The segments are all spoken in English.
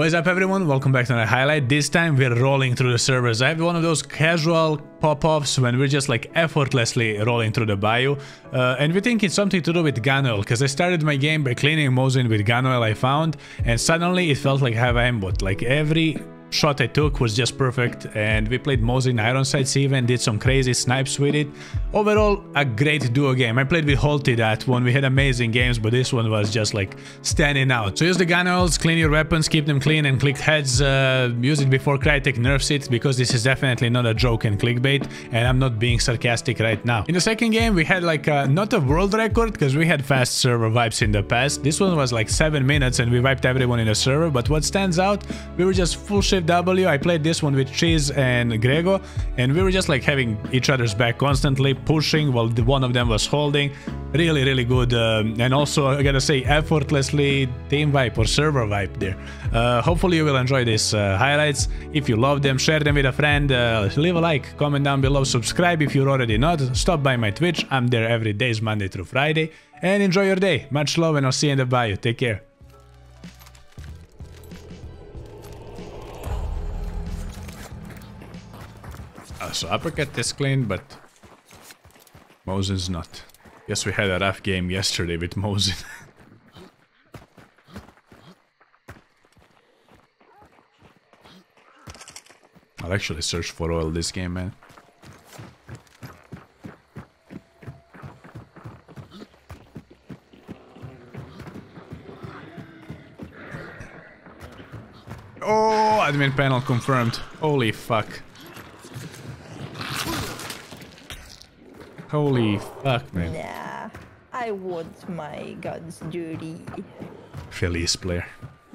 What is up everyone, welcome back to another highlight. This time we're rolling through the servers. I have one of those casual pop-offs when we're just like effortlessly rolling through the bayou. Uh, and we think it's something to do with gun oil, because I started my game by cleaning Mosin with gun oil I found, and suddenly it felt like I have aimbot. Like every shot I took was just perfect and we played Mosin Iron Sights even, did some crazy snipes with it. Overall, a great duo game. I played with Holty that one, we had amazing games, but this one was just like standing out. So use the gun oils, clean your weapons, keep them clean and click heads. Uh, use it before Crytek nerfs it, because this is definitely not a joke and clickbait, and I'm not being sarcastic right now. In the second game, we had like a, not a world record, because we had fast server vibes in the past. This one was like 7 minutes and we wiped everyone in the server, but what stands out, we were just full shit W. I played this one with Cheese and Grego, and we were just like having each other's back constantly, pushing while one of them was holding. Really, really good. Um, and also, I gotta say, effortlessly team vibe or server vibe there. Uh, hopefully, you will enjoy these uh, highlights. If you love them, share them with a friend. Uh, leave a like, comment down below, subscribe if you're already not. Stop by my Twitch. I'm there every day, Monday through Friday. And enjoy your day. Much love, and I'll see you in the bayou. Take care. So uppercut is clean, but Mosin's not. Yes, we had a rough game yesterday with Mosin. I'll actually search for oil this game, man. Oh, admin panel confirmed. Holy fuck. Holy fuck, man. Nah, I want my guns dirty. Felice player.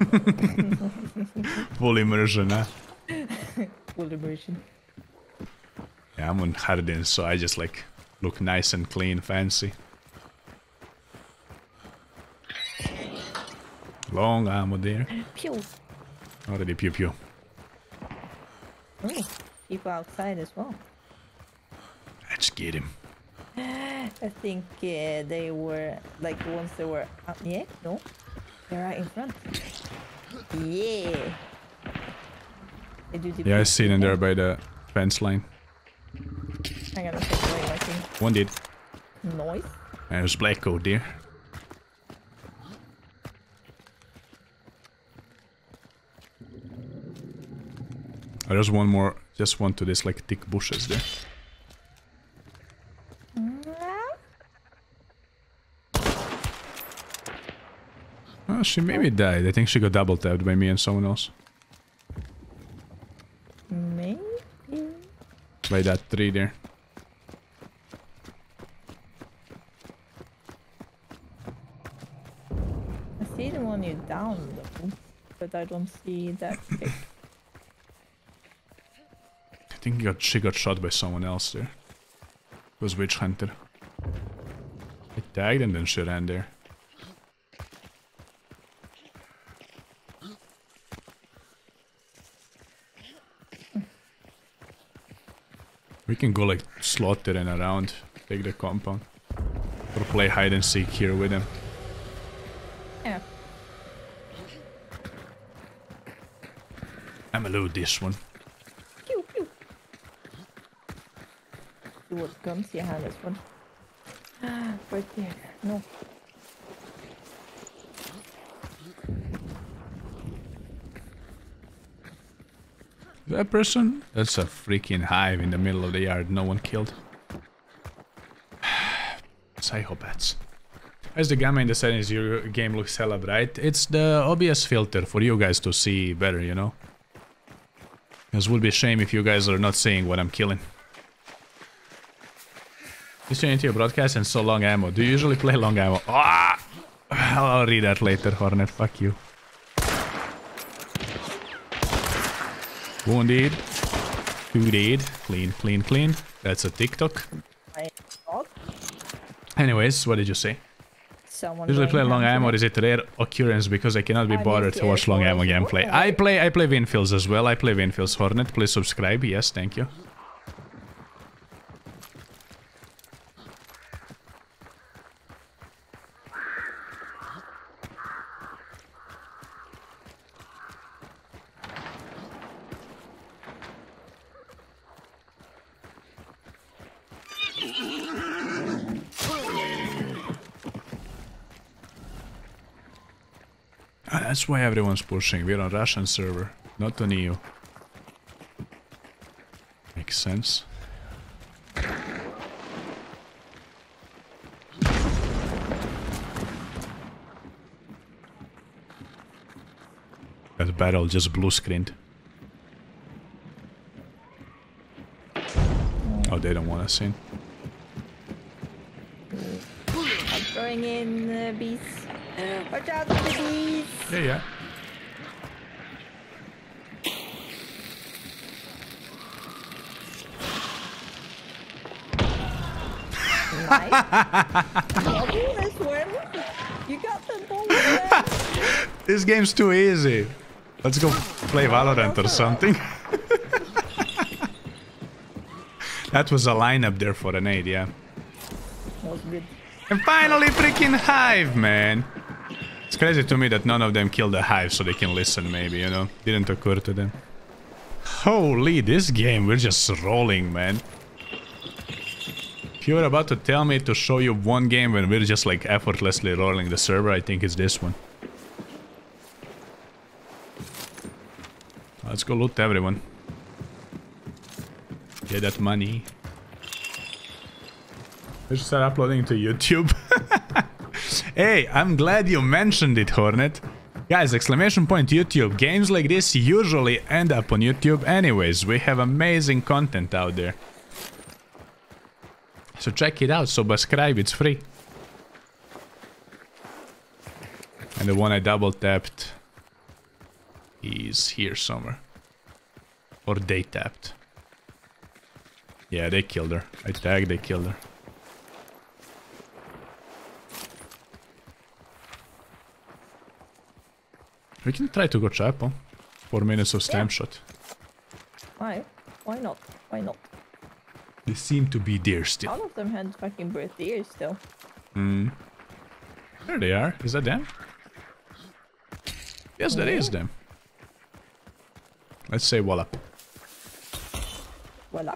Full immersion, huh? Full immersion. Yeah, I'm on Hardin, so I just like look nice and clean, fancy. Long ammo there. Pew. Already pew pew. Oh, people outside as well. Let's get him. I think uh, they were like the ones that were up. Yeah, no, they're right in front. Yeah. Yeah, I see them there by the fence line. I'm gonna take away my thing. One did. Noise. And there's black code there. Oh, there's one more, just one to this like thick bushes there. She maybe died. I think she got double tapped by me and someone else. Maybe. By that tree there. I see the one you down though, but I don't see that pic. I think got, she got shot by someone else there. It was Witch Hunter. I tagged and then she ran there. We can go like slaughter and around, take the compound. Or play hide and seek here with him. Yeah. I'ma loot this one. Pew pew. See what guns you have this one. Ah, right there. No. That person? That's a freaking hive in the middle of the yard, no one killed. Psychopaths. As the gamma in the settings, your game looks hella bright. It's the obvious filter for you guys to see better, you know? It would be a shame if you guys are not seeing what I'm killing. This into your broadcast and so long ammo. Do you usually play long ammo? Ah! I'll read that later, Hornet. Fuck you. Wounded. Two dead. Clean, clean, clean. That's a TikTok. Anyways, what did you say? someone. Usually play long ammo, or is it rare occurrence because I cannot be bothered to watch long ammo gameplay? I play I play Winfields as well. I play Winfields Hornet. Please subscribe. Yes, thank you. That's why everyone's pushing. We're on Russian server, not on EU. Makes sense. That battle just blue screened. Oh, they don't want us in. I'm throwing in uh, bees. Watch out for the bees! Yeah, yeah. This. You got the double. This game's too easy. Let's go play Valorant or something. that was a lineup there for an aid, yeah. That was good. And finally freaking Hive, man. It's crazy to me that none of them killed the Hive so they can listen maybe, you know? Didn't occur to them. Holy, this game, we're just rolling, man. If you were about to tell me to show you one game when we're just like effortlessly rolling the server, I think it's this one. Let's go loot everyone. Get that money. We should start uploading to YouTube. hey, I'm glad you mentioned it, Hornet. Guys, exclamation point YouTube. Games like this usually end up on YouTube anyways. We have amazing content out there. So check it out, subscribe, it's free. And the one I double tapped is here somewhere. Or they tapped. Yeah, they killed her. I tagged, they killed her. We can try to go chapel. Four minutes of stamp shot. Why? Why not? Why not? They seem to be there still. All of them had fucking birth ears still. Hmm. There they are. Is that them? Yes, that is them. Let's say wallop. Voila.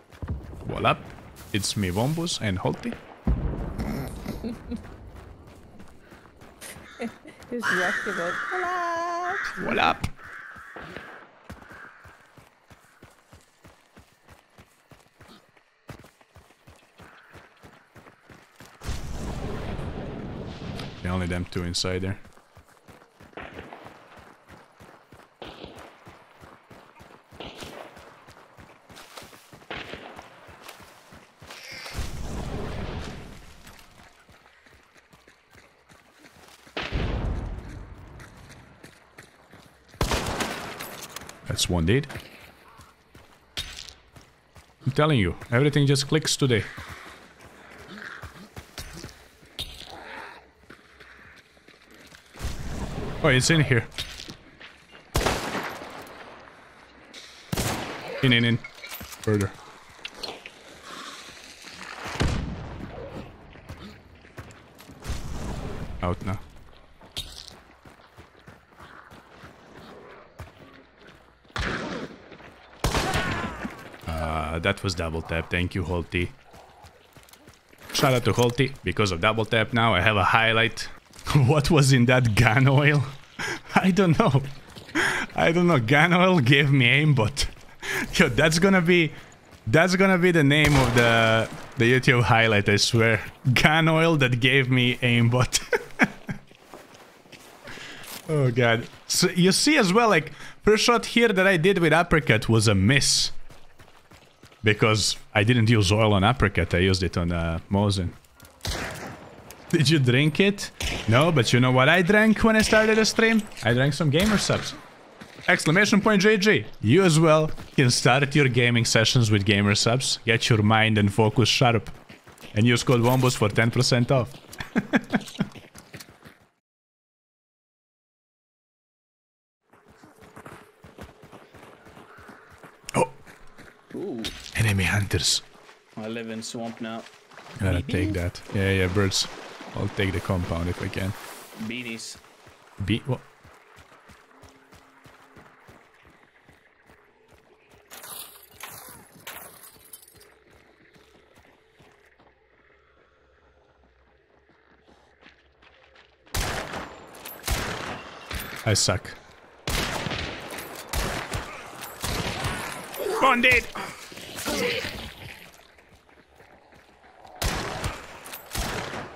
Wallop. It's me, Vombuz, and Holty. Who's rocked about? Voila! Wallop. Yeah, only them two inside there. That's one dead. I'm telling you, everything just clicks today. Oh, it's in here. In, in, in. Further. Out now. That was double tap. Thank you, Holty. Shout out to Holty. Because of double tap now, I have a highlight. what was in that gun oil? I don't know. I don't know. Gun oil gave me aimbot. Yo, that's gonna be... That's gonna be the name of the the YouTube highlight, I swear. Gun oil that gave me aimbot. oh god. So you see as well, like, first shot here that I did with apricot was a miss. Because I didn't use oil on apricot, I used it on uh, Mosin. Did you drink it? No, but you know what I drank when I started the stream? I drank some GamerSupps. Exclamation point JG. You as well can start your gaming sessions with GamerSupps, get your mind and focus sharp, and use code VOMBUZ for 10% off. oh, Ooh, enemy hunters. I live in swamp now. Gotta take that. Yeah, yeah, birds. I'll take the compound if I can. Beanies. Be what? I suck. Bonded!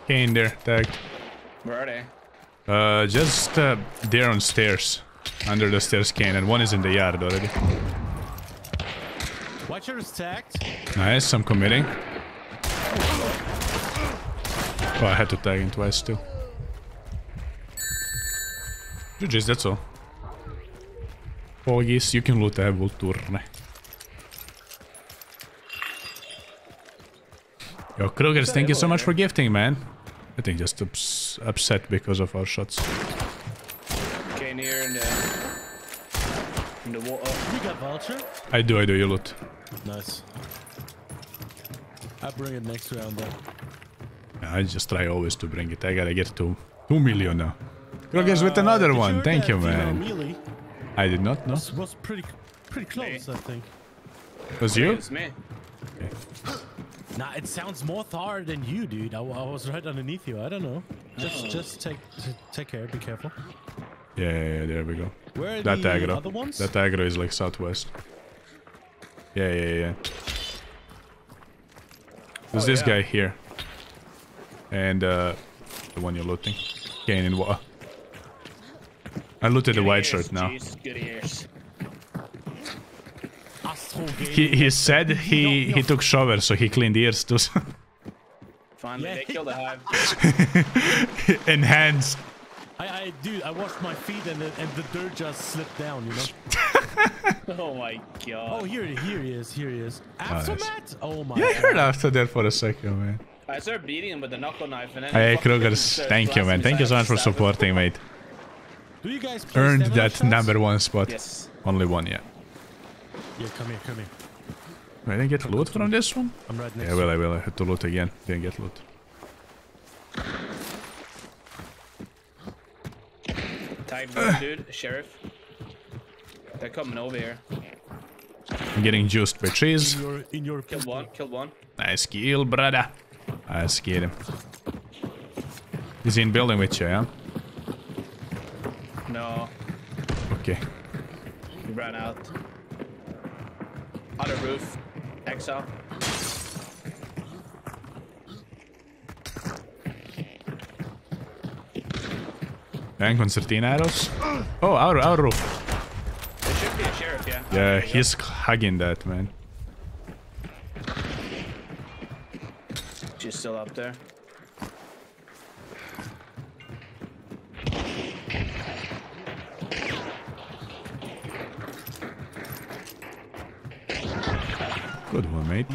Kane there, tagged. Where are they? Uh, just uh, there on stairs. Under the stairs, Kane, and one is in the yard already. Watcher is tagged. Nice, I'm committing. Oh, I had to tag him twice still. GG's, that's all. Pogis, you can loot a Vulturne. Yo, Krogers, thank you so much for gifting, man. I think just ups upset because of our shots. Kane here in the in the water. You got vulture. I do, I do, you loot. Nice. I'll bring it next round then. Yeah, I just try always to bring it. I gotta get to 2 million now. Krogers with another Uh, one, hear thank you, man. Melee I did not know. was, was pretty pretty close, I think. Was you? It's me. Nah, it sounds more Thar than you, dude. I, I was right underneath you. I don't know. Just just take take care. Be careful. Yeah, yeah, yeah, there we go. Where are That the aggro. other ones? That aggro is like southwest. Yeah, yeah, yeah. There's Oh, this yeah. guy here. And uh the one you're looting. Kane in water. I looted the white ears, shirt now. jeez, good ears. Astro He he said he he took shower so he cleaned ears too. Finally, Yeah. they killed the hive. Enhanced. I, I dude, I washed my feet and the, and the dirt just slipped down. You know. Oh my god. Oh, here here he is. Here he is. Aftermath. Oh my. Yeah, I God. heard after that for a second, man. I started beating him with the knuckle knife and then. Hey he Krugers, thank you man. Thank you so much for supporting, mate. Do you guys Earned that shots? number one spot. Yes. Only one, yeah. Yeah, come here, come here. I er didn't get loot from this one? I'm right next. Yeah, well, I will. I had to loot again. Didn't er get loot. Tight one, dude. Sheriff. They're coming over here. I'm getting juiced by trees. In your in your Killed one. Killed one. Nice kill, brother. I scared him. Is he in building with you, yeah? No. Okay. He ran out. Roof. Exile. And concertina arrows. Oh, our, our roof. There should be a sheriff, yeah. Yeah, There you go. he's hugging that, man. She's still up there. Good one, mate.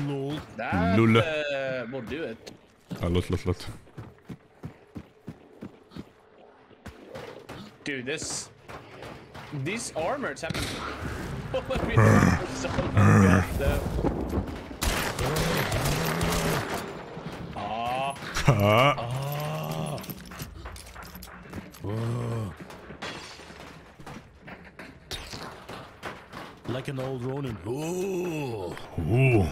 Lol. That Lul. uh, will do it. Oh, loot, loot, loot. Dude, this... These armors have been pulling me down for so long. though. Aw, Ah, Whoa. Like an old Ronin. Ooh. ooh.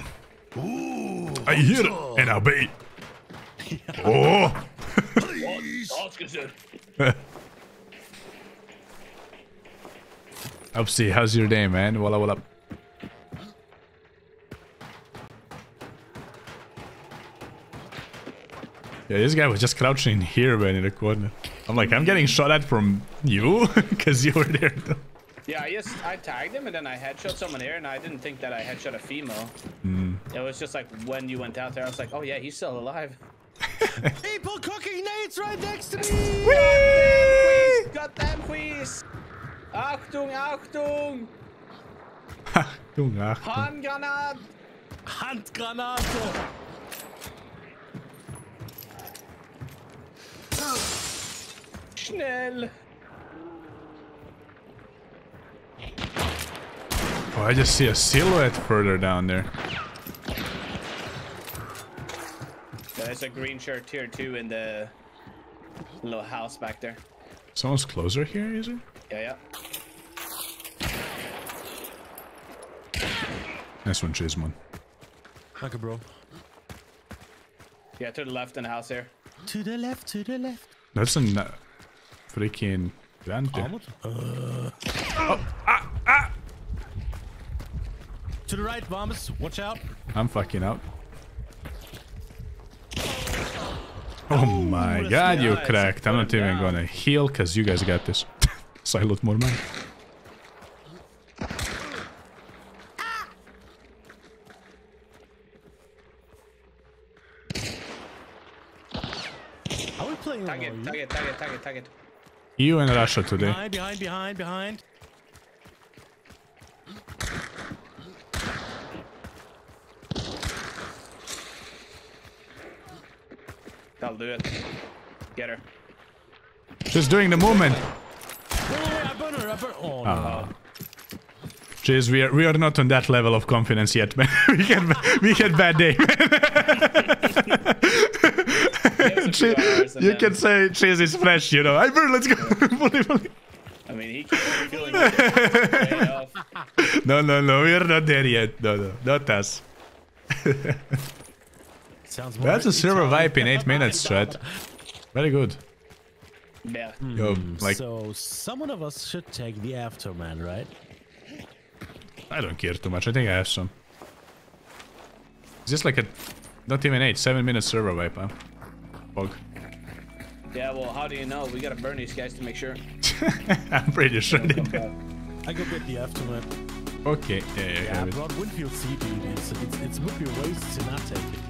Ooh. I hear it and obey. Oh. that's good. Upsy, how's your day, man? Walla walla. Yeah, this guy was just crouching here, man, in the corner. I'm like, I'm getting shot at from you? Because you were there, though. Yeah, I just I tagged him and then I headshot someone here and I didn't think that I headshot a female. Hmm. It was just like when you went out there, I was like, oh yeah, he's still alive. People cooking nades right next to me. Quiz! Goddamn quiz! Achtung, Achtung! Achtung, Achtung. Handgranat! Handgranate. Schnell! Oh, I just see a silhouette further down there. There's a green shirt tier two in the little house back there. Someone's closer here, is it? Yeah, yeah. Nice one, Chismon. Okay, bro. Yeah, to the left in the house here. To the left, to the left. That's a na- freaking Dante. Armored? Uh. To the right, bombers. Watch out. I'm fucking out. Oh my that's god, you cracked. I'm not even down. gonna heal because you guys got this. so I loot more money. Are we playing Tag it, along? tag it, tag it, tag it, tag it. You and Russia today. Behind, behind, behind, behind. I'll do it. Get her. Just doing the movement. Oh, no. Jeez, we are we are not on that level of confidence yet, man. we can we had bad day. Gives a few hours and you then- can say cheese is fresh, you know. I burn, let's go. Fully, fully. I mean, he keeps feeling like it's way no, no, no, we are not there yet. No, no, not us. Sounds more That's a server Italian. vibe in eight minutes, chat. Very good. Yeah. Yo, hmm, like so, someone of us should take the Aftermath, right? I don't care too much. I think I have some. It's just like a not even eight, seven minute server wipe, huh? Bug. Yeah, well, how do you know? We gotta burn these guys to make sure. I'm pretty sure they do. I go get the Aftermath. Okay, yeah, yeah, Yeah, yeah. I brought Winfield C, dude. It's, it's, it's would be a waste to not take it.